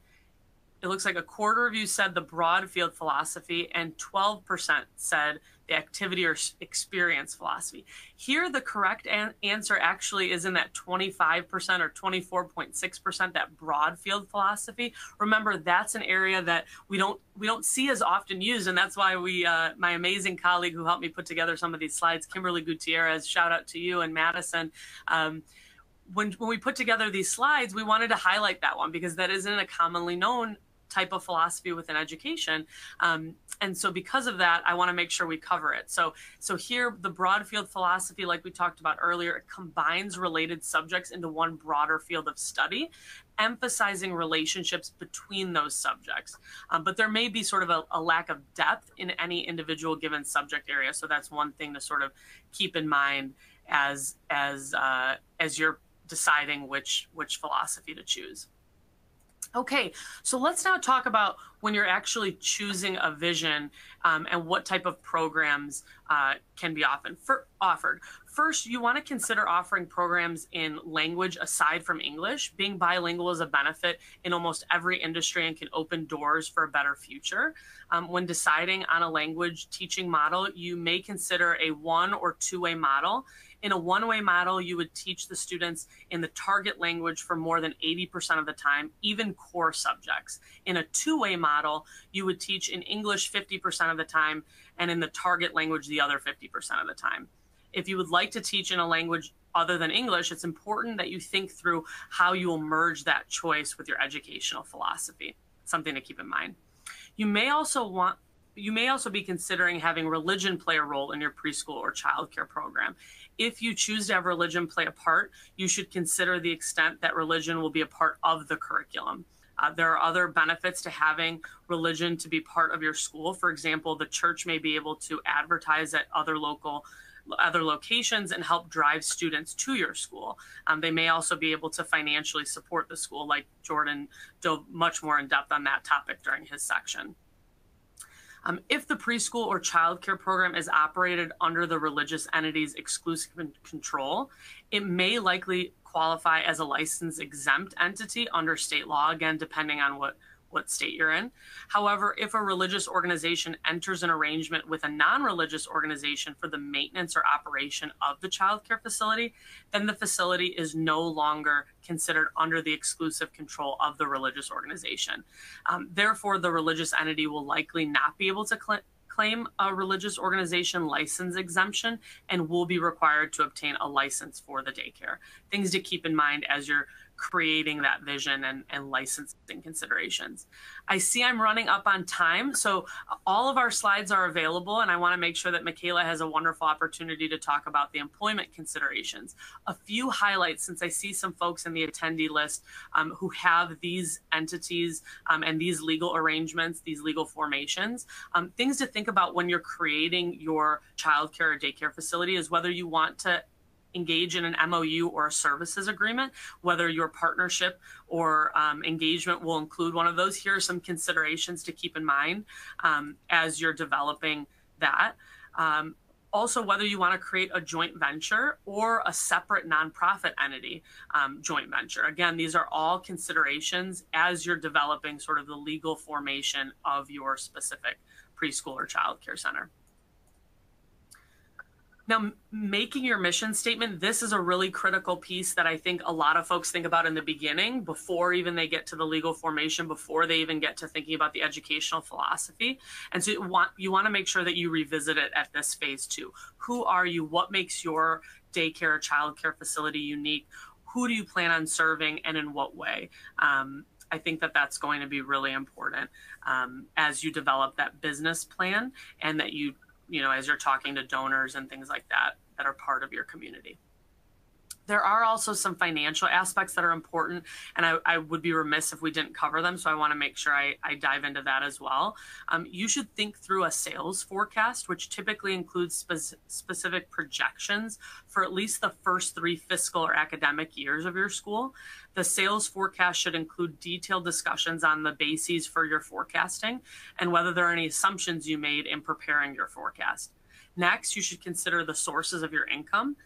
It looks like a quarter of you said the broad field philosophy, and 12% said activity or experience philosophy. Here, the correct an- answer actually is in that 25% or 24.6%, that broad field philosophy. Remember, that's an area that we don't we don't see as often used, and that's why we, uh, my amazing colleague who helped me put together some of these slides, Kimberly Gutierrez, shout out to you and Madison. Um, when, when we put together these slides, we wanted to highlight that one because that isn't a commonly known type of philosophy within education. Um, and so because of that, I want to make sure we cover it. So, so here, the broad field philosophy, like we talked about earlier, it combines related subjects into one broader field of study, emphasizing relationships between those subjects. Um, but there may be sort of a, a lack of depth in any individual given subject area. So that's one thing to sort of keep in mind as as uh, as you're deciding which which philosophy to choose. Okay, so let's now talk about when you're actually choosing a vision um, and what type of programs uh, can be often for, offered. First, you want to consider offering programs in language aside from English. Being bilingual is a benefit in almost every industry and can open doors for a better future. Um, when deciding on a language teaching model, you may consider a one or two way model in a one way model, you would teach the students in the target language for more than 80% of the time, even core subjects. In a two way model, you would teach in English 50% of the time and in the target language the other 50% of the time. If you would like to teach in a language other than English, it's important that you think through how you will merge that choice with your educational philosophy. Something to keep in mind. You may also want you may also be considering having religion play a role in your preschool or childcare program if you choose to have religion play a part, you should consider the extent that religion will be a part of the curriculum. Uh, there are other benefits to having religion to be part of your school. For example, the church may be able to advertise at other local other locations and help drive students to your school. Um, they may also be able to financially support the school, like Jordan dove much more in depth on that topic during his section. Um, if the preschool or childcare program is operated under the religious entity's exclusive control, it may likely qualify as a license exempt entity under state law, again, depending on what what state you're in. However, if a religious organization enters an arrangement with a non religious organization for the maintenance or operation of the child care facility, then the facility is no longer considered under the exclusive control of the religious organization. Um, therefore, the religious entity will likely not be able to cl- claim a religious organization license exemption and will be required to obtain a license for the daycare. Things to keep in mind as you're creating that vision and, and licensing considerations. I see I'm running up on time, so all of our slides are available, and I want to make sure that Michaela has a wonderful opportunity to talk about the employment considerations. A few highlights, since I see some folks in the attendee list um, who have these entities um, and these legal arrangements, these legal formations. Um, things to think about when you're creating your childcare or daycare facility is whether you want to engage in an MOU or a services agreement, whether your partnership or um, engagement will include one of those. Here are some considerations to keep in mind um, as you're developing that. Um, also, whether you want to create a joint venture or a separate nonprofit entity um, joint venture. Again, these are all considerations as you're developing sort of the legal formation of your specific preschool or child care center. Now, making your mission statement, this is a really critical piece that I think a lot of folks think about in the beginning, before even they get to the legal formation, before they even get to thinking about the educational philosophy. And so you want, you want to make sure that you revisit it at this phase too. Who are you? What makes your daycare or childcare facility unique? Who do you plan on serving and in what way? Um, I think that that's going to be really important um, as you develop that business plan and that you you know, as you're talking to donors and things like that that are part of your community. There are also some financial aspects that are important, and I, I would be remiss if we didn't cover them. So I want to make sure I, I dive into that as well. Um, you should think through a sales forecast, which typically includes spe- specific projections for at least the first three fiscal or academic years of your school. The sales forecast should include detailed discussions on the bases for your forecasting and whether there are any assumptions you made in preparing your forecast. Next, you should consider the sources of your income.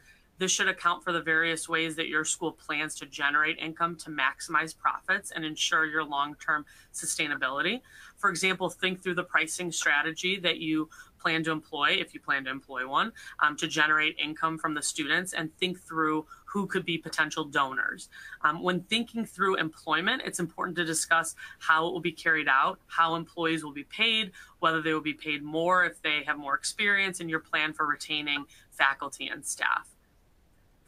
This should account for the various ways that your school plans to generate income to maximize profits and ensure your long term sustainability. For example, think through the pricing strategy that you plan to employ, if you plan to employ one, um, to generate income from the students and think through who could be potential donors. Um, when thinking through employment, it's important to discuss how it will be carried out, how employees will be paid, whether they will be paid more if they have more experience, and your plan for retaining faculty and staff.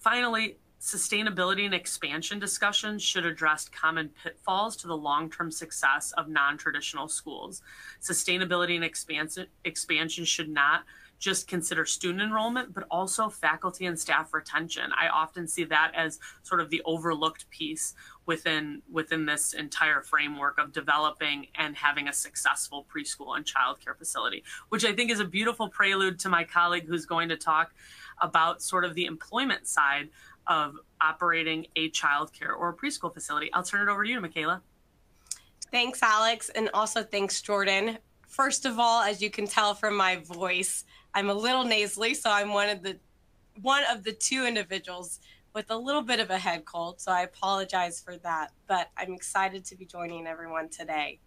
Finally, sustainability and expansion discussions should address common pitfalls to the long-term success of non-traditional schools. Sustainability and expansion, expansion should not just consider student enrollment, but also faculty and staff retention. I often see that as sort of the overlooked piece within within this entire framework of developing and having a successful preschool and childcare facility, which I think is a beautiful prelude to my colleague who's going to talk about sort of the employment side of operating a childcare or a preschool facility. I'll turn it over to you, Michaela. Thanks, Alex, and also thanks, Jordan. First of all, as you can tell from my voice, I'm a little nasally, so I'm one of the one of the two individuals with a little bit of a head cold, so I apologize for that. But I'm excited to be joining everyone today.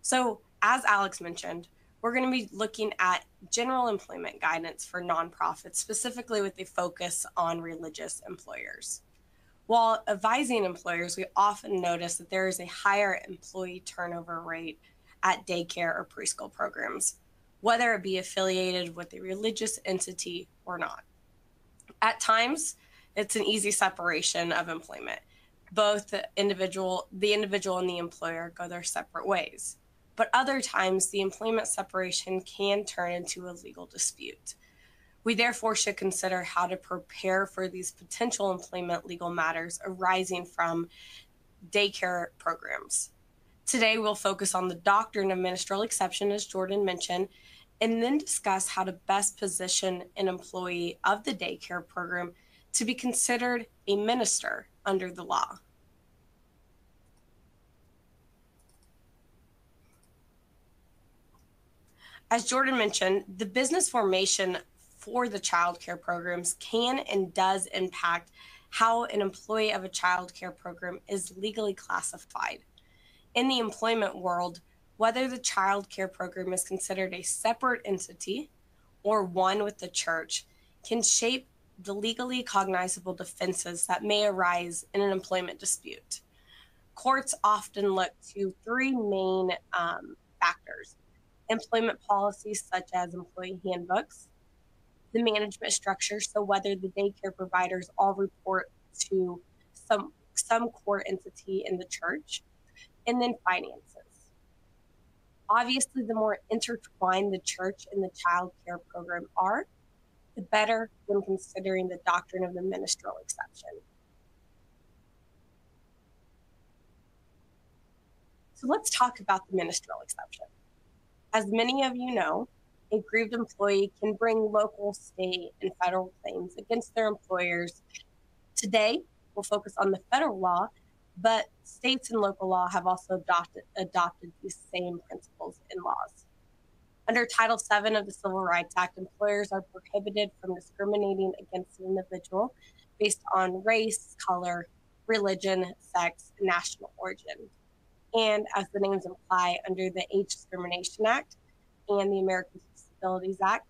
So, as Alex mentioned, we're going to be looking at general employment guidance for nonprofits, specifically with a focus on religious employers. While advising employers, we often notice that there is a higher employee turnover rate at daycare or preschool programs, whether it be affiliated with a religious entity or not. At times, it's an easy separation of employment. Both the individual, the individual and the employer go their separate ways but other times the employment separation can turn into a legal dispute. We therefore should consider how to prepare for these potential employment legal matters arising from daycare programs. Today, we'll focus on the doctrine of ministerial exception, as Jordan mentioned, and then discuss how to best position an employee of the daycare program to be considered a minister under the law. As Jordan mentioned, the business formation for the child care programs can and does impact how an employee of a child care program is legally classified. In the employment world, whether the child care program is considered a separate entity or one with the church can shape the legally cognizable defenses that may arise in an employment dispute. Courts often look to three main um, factors employment policies, such as employee handbooks, the management structure, so whether the daycare providers all report to some, some core entity in the church, and then finances. Obviously, the more intertwined the church and the child care program are, the better when considering the doctrine of the ministerial exception. So let's talk about the ministerial exception. As many of you know, a grieved employee can bring local, state, and federal claims against their employers. Today, we'll focus on the federal law, but states and local law have also adopted, adopted these same principles and laws. Under Title VII of the Civil Rights Act, employers are prohibited from discriminating against an individual based on race, color, religion, sex, national origin. And as the names imply, under the Age Discrimination Act and the Americans with Disabilities Act,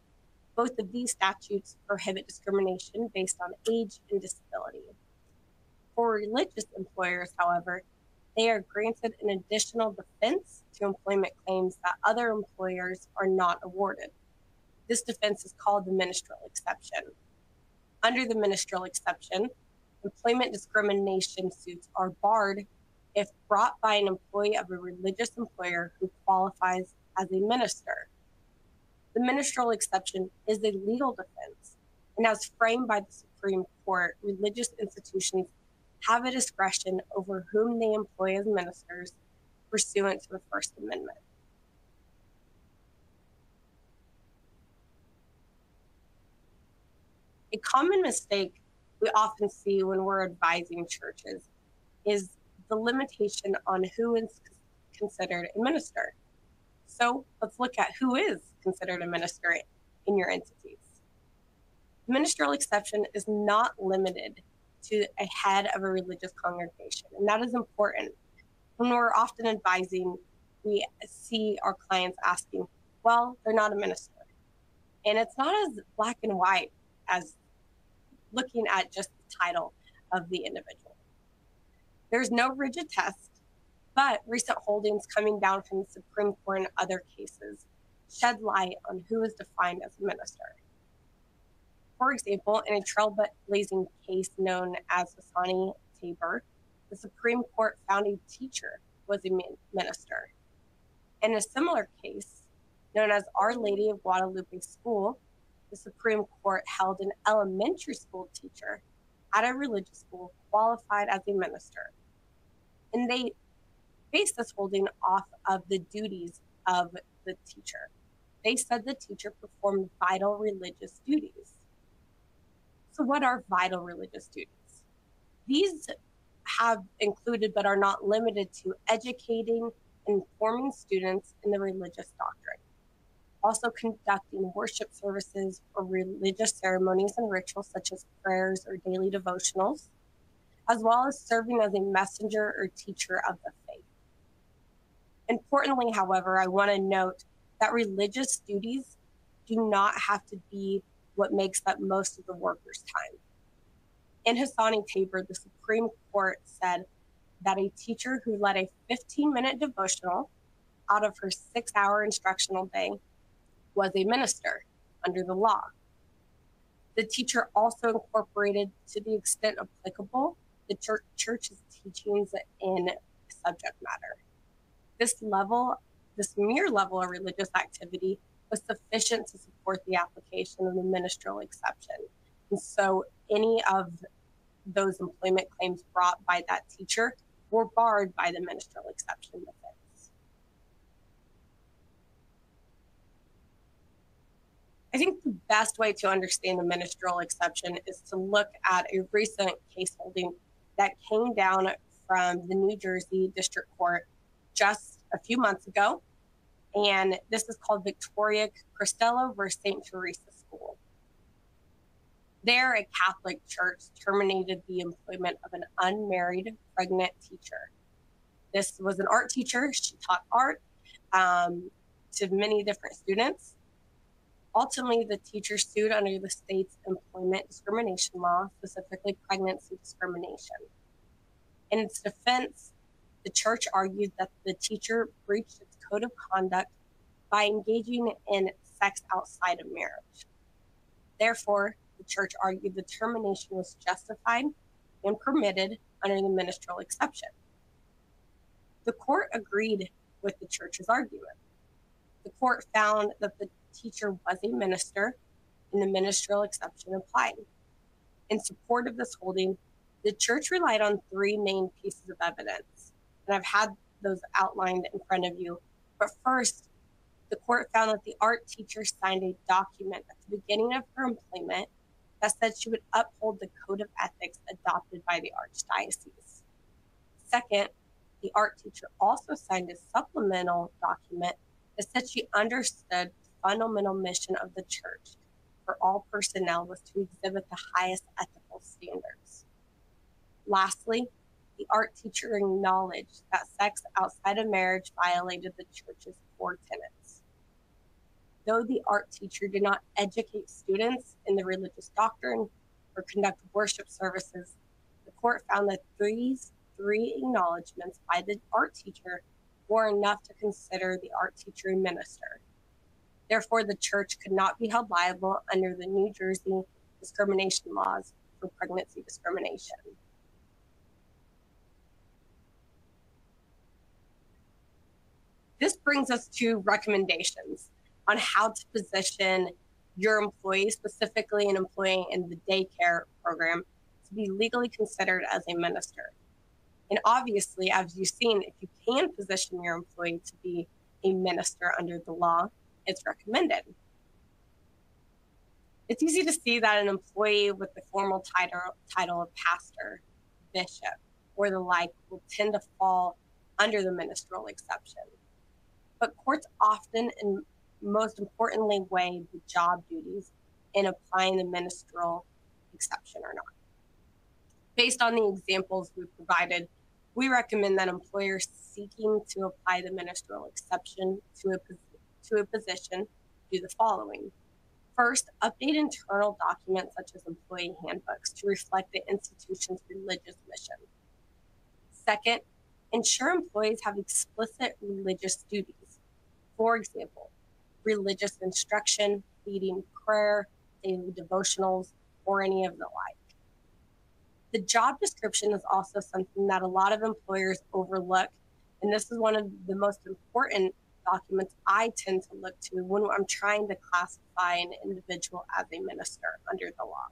both of these statutes prohibit discrimination based on age and disability. For religious employers, however, they are granted an additional defense to employment claims that other employers are not awarded. This defense is called the ministerial exception. Under the ministerial exception, employment discrimination suits are barred if brought by an employee of a religious employer who qualifies as a minister. The ministerial exception is a legal defense, and as framed by the Supreme Court, religious institutions have a discretion over whom they employ as ministers pursuant to the First Amendment. A common mistake we often see when we're advising churches is the limitation on who is considered a minister. So let's look at who is considered a minister in your entities. The ministerial exception is not limited to a head of a religious congregation. And that is important. When we're often advising, we see our clients asking, well, they're not a minister. And it's not as black and white as looking at just the title of the individual. There's no rigid test, but recent holdings coming down from the Supreme Court and other cases shed light on who is defined as a minister. For example, in a trailblazing case known as Hassani Tabor, the Supreme Court found a teacher was a minister. In a similar case, known as Our Lady of Guadalupe School, the Supreme Court held an elementary school teacher at a religious school qualified as a minister. And they based this holding off of the duties of the teacher. They said the teacher performed vital religious duties. So, what are vital religious duties? These have included, but are not limited to, educating and informing students in the religious doctrine, also conducting worship services or religious ceremonies and rituals such as prayers or daily devotionals, as well as serving as a messenger or teacher of the faith. Importantly, however, I want to note that religious duties do not have to be what makes up most of the workers' time. In Hosanna-Tabor, the Supreme Court said that a teacher who led a 15 minute devotional out of her six hour instructional day was a minister under the law. The teacher also incorporated, to the extent applicable, the church, church's teachings in subject matter. This level, this mere level of religious activity was sufficient to support the application of the ministerial exception. And so any of those employment claims brought by that teacher were barred by the ministerial exception defense. I think the best way to understand the ministerial exception is to look at a recent case holding that came down from the New Jersey District Court just a few months ago. And this is called Victoria Crisitello versus St. Theresa School. There, a Catholic church terminated the employment of an unmarried pregnant teacher. This was an art teacher. She taught art um, to many different students. Ultimately, the teacher sued under the state's employment discrimination law, specifically pregnancy discrimination. In its defense, the church argued that the teacher breached its code of conduct by engaging in sex outside of marriage. Therefore, the church argued the termination was justified and permitted under the ministerial exception. The court agreed with the church's argument. The court found that the teacher was a minister and the ministerial exception applied. In support of this holding, the church relied on three main pieces of evidence, and I've had those outlined in front of you. But first, the court found that the art teacher signed a document at the beginning of her employment that said she would uphold the code of ethics adopted by the archdiocese. Second, the art teacher also signed a supplemental document that said she understood fundamental mission of the church for all personnel was to exhibit the highest ethical standards. Lastly, the art teacher acknowledged that sex outside of marriage violated the church's core tenets. Though the art teacher did not educate students in the religious doctrine or conduct worship services, the court found that these three acknowledgments by the art teacher were enough to consider the art teacher a minister. Therefore, the church could not be held liable under the New Jersey discrimination laws for pregnancy discrimination. This brings us to recommendations on how to position your employee, specifically an employee in the daycare program, to be legally considered as a minister. And obviously, as you've seen, if you can position your employee to be a minister under the law, it's recommended. It's easy to see that an employee with the formal title, title of pastor, bishop, or the like will tend to fall under the ministerial exception. But courts often and most importantly weigh the job duties in applying the ministerial exception or not. Based on the examples we provided, we recommend that employers seeking to apply the ministerial exception to a, to a position do the following. First, update internal documents such as employee handbooks to reflect the institution's religious mission. Second, ensure employees have explicit religious duties. For example, religious instruction, leading prayer, daily devotionals, or any of the like. The job description is also something that a lot of employers overlook. And this is one of the most important documents I tend to look to when I'm trying to classify an individual as a minister under the law.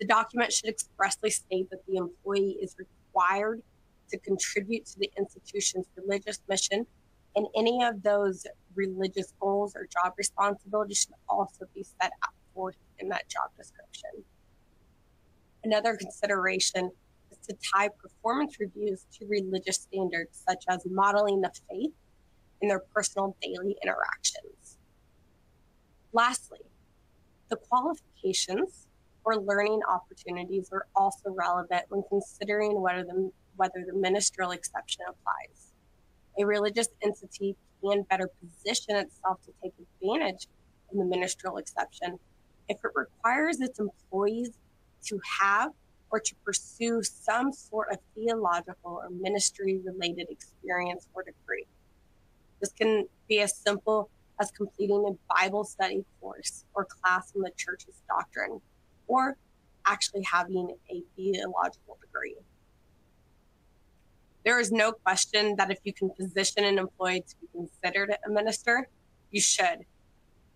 The document should expressly state that the employee is required to contribute to the institution's religious mission, and any of those religious goals or job responsibilities should also be set out forth in that job description. Another consideration is to tie performance reviews to religious standards, such as modeling the faith in their personal daily interactions. Lastly, the qualifications or learning opportunities are also relevant when considering whether the, whether the ministerial exception applies. A religious entity can better position itself to take advantage of the ministerial exception if it requires its employees to have or to pursue some sort of theological or ministry related experience or degree. This can be as simple as completing a Bible study course or class in the church's doctrine, or actually having a theological degree. There is no question that if you can position an employee to be considered a minister, you should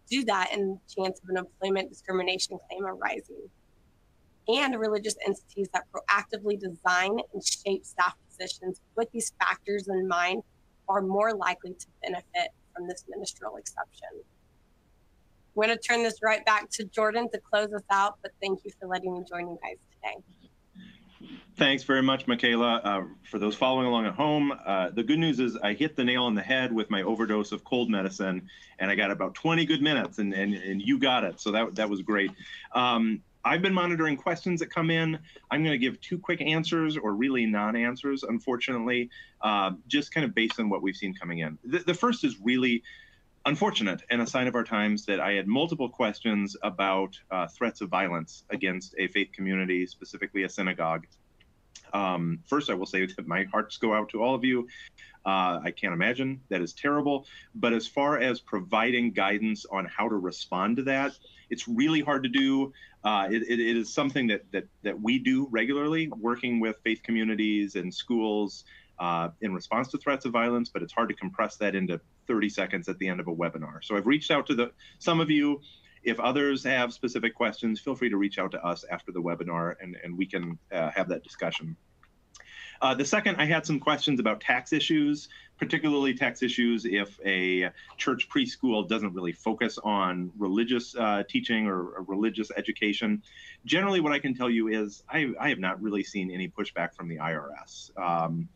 do that in chance of an employment discrimination claim arising and religious entities that proactively design and shape staff positions with these factors in mind are more likely to benefit from this ministerial exception. I'm going to turn this right back to Jordan to close us out, but thank you for letting me join you guys today. Thanks very much, Michaela. Uh, for those following along at home, uh, the good news is I hit the nail on the head with my overdose of cold medicine, and I got about 20 good minutes, and, and, and you got it. So that, that was great. Um, I've been monitoring questions that come in. I'm going to give two quick answers or really non answers, unfortunately, uh, just kind of based on what we've seen coming in. The, the first is really unfortunate and a sign of our times that I had multiple questions about uh, threats of violence against a faith community, specifically a synagogue. Um, first, I will say that my hearts go out to all of you. Uh, I can't imagine that is terrible. But as far as providing guidance on how to respond to that, it's really hard to do. Uh, it, it is something that, that that we do regularly, working with faith communities and schools uh, in response to threats of violence. But it's hard to compress that into 30 seconds at the end of a webinar. So I've reached out to the some of you. If others have specific questions, feel free to reach out to us after the webinar, and and we can uh, have that discussion. Uh, the second, I had some questions about tax issues, particularly tax issues if a church preschool doesn't really focus on religious uh, teaching or, religious education. Generally, what I can tell you is I, I have not really seen any pushback from the IRS. Um,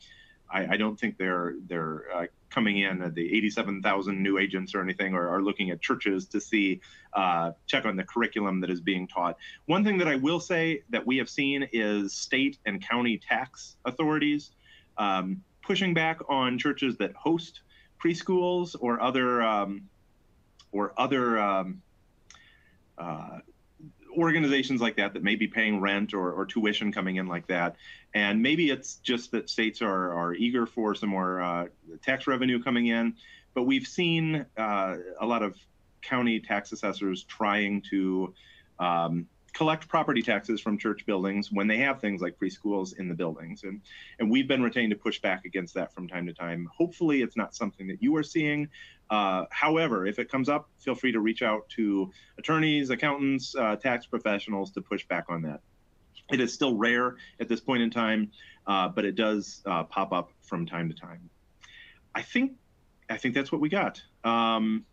I, I, don't think they're they're uh, coming in at the 87,000 new agents or anything, or are looking at churches to see uh, check on the curriculum that is being taught. One thing that I will say that we have seen is state and county tax authorities um, pushing back on churches that host preschools or other um, or other um, uh, organizations like that that may be paying rent or, or tuition coming in like that. And maybe it's just that states are, are eager for some more uh, tax revenue coming in. But we've seen uh, a lot of county tax assessors trying to um, collect property taxes from church buildings when they have things like preschools in the buildings. And, and we've been retained to push back against that from time to time. Hopefully, it's not something that you are seeing. Uh, however, if it comes up, feel free to reach out to attorneys, accountants, uh, tax professionals to push back on that. It is still rare at this point in time, uh, but it does uh, pop up from time to time. I think I think that's what we got. Um,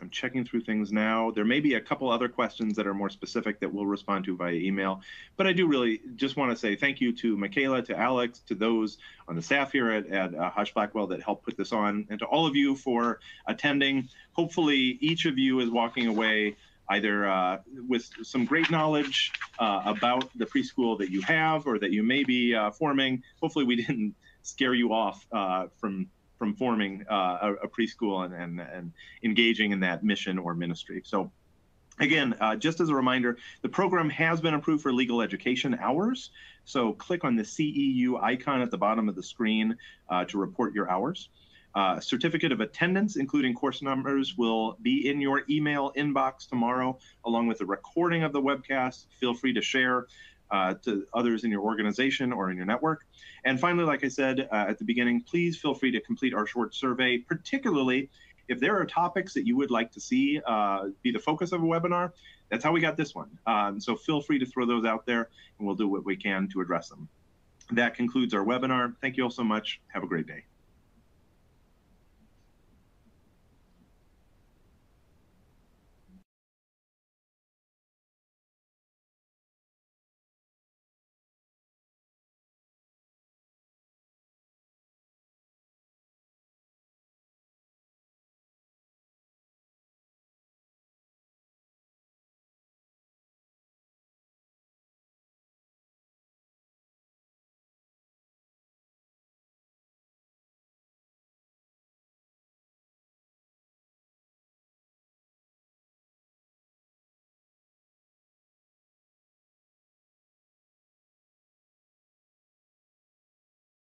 I'm checking through things now. There may be a couple other questions that are more specific that we'll respond to via email. But I do really just want to say thank you to Michaela, to Alex, to those on the staff here at, at uh, Husch Blackwell that helped put this on, and to all of you for attending. Hopefully, each of you is walking away either uh, with some great knowledge uh, about the preschool that you have or that you may be uh, forming. Hopefully, we didn't scare you off uh, from from forming uh, a, a, preschool and, and, and engaging in that mission or ministry. So Again, uh, just as a reminder, the program has been approved for legal education hours. So click on the CEU icon at the bottom of the screen uh, to report your hours. Uh, certificate of attendance, including course numbers, will be in your email inbox tomorrow, along with a recording of the webcast. Feel free to share uh, to others in your organization or in your network. And finally, like I said uh, at the beginning, please feel free to complete our short survey, particularly if there are topics that you would like to see uh, be the focus of a webinar. That's how we got this one. Um, so feel free to throw those out there and we'll do what we can to address them. That concludes our webinar. Thank you all so much. Have a great day.